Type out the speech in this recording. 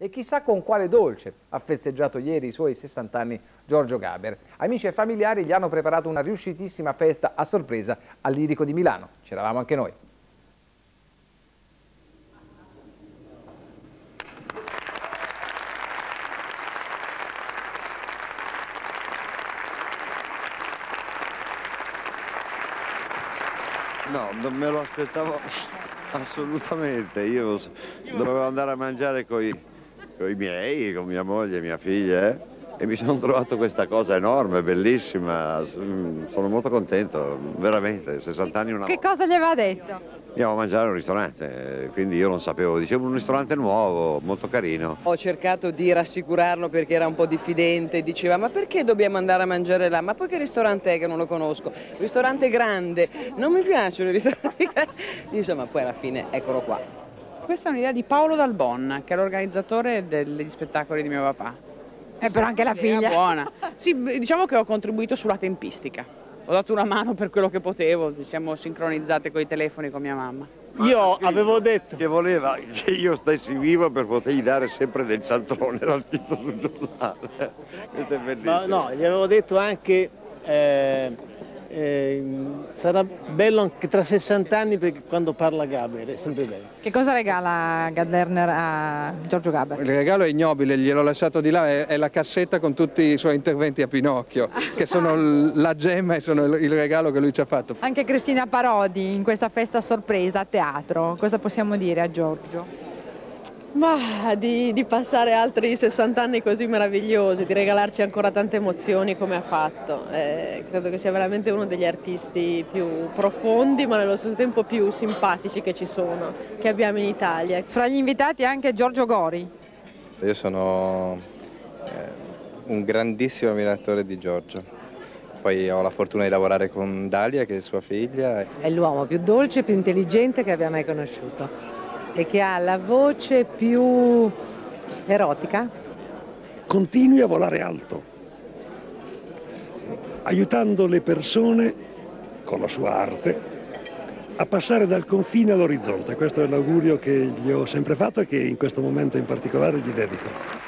E chissà con quale dolce ha festeggiato ieri i suoi 60 anni Giorgio Gaber. Amici e familiari gli hanno preparato una riuscitissima festa a sorpresa al Lirico di Milano. C'eravamo anche noi. No, non me lo aspettavo assolutamente. Io dovevo andare a mangiare con i miei, con mia moglie e mia figlia. Eh? e mi sono trovato questa cosa enorme, bellissima, sono molto contento, veramente, 60 anni una Che cosa gli aveva detto? Andiamo a mangiare a un ristorante, quindi io non sapevo, dicevo un ristorante nuovo, molto carino. Ho cercato di rassicurarlo perché era un po' diffidente, diceva ma perché dobbiamo andare a mangiare là? Ma poi che ristorante è che non lo conosco? Ristorante grande, non mi piacciono i ristoranti grandi. Insomma, poi alla fine eccolo qua. Questa è un'idea di Paolo Dalbon, che è l'organizzatore degli spettacoli di mio papà. Eh, però anche la figlia. buona. Sì, diciamo che ho contribuito sulla tempistica. Ho dato una mano per quello che potevo, ci siamo sincronizzate con i telefoni con mia mamma. Io avevo detto che voleva che io stessi vivo per potergli dare sempre del cialtrone dal titolo sul giornale. Questo è bellissimo. Ma no, gli avevo detto anche eh, eh, sarà bello anche tra 60 anni perché quando parla Gaber è sempre bello. Che cosa regala Gadlerner a Giorgio Gaber? Il regalo è ignobile, gliel'ho lasciato di là, è, è, la cassetta con tutti i suoi interventi a Pinocchio, che sono la gemma e sono il regalo che lui ci ha fatto. Anche Cristina Parodi in questa festa sorpresa a teatro, cosa possiamo dire a Giorgio? Ma di, di, passare altri 60 anni così meravigliosi, di regalarci ancora tante emozioni come ha fatto. Eh, credo che sia veramente uno degli artisti più profondi ma nello stesso tempo più simpatici che ci sono, che abbiamo in Italia. Fra gli invitati anche Giorgio Gori. Io sono eh, un grandissimo ammiratore di Giorgio. Poi ho la fortuna di lavorare con Dalia che è sua figlia. È l'uomo più dolce e più intelligente che abbia mai conosciuto e che ha la voce più erotica? Continui a volare alto, aiutando le persone con la sua arte a passare dal confine all'orizzonte. Questo è l'augurio che gli ho sempre fatto e che in questo momento in particolare gli dedico.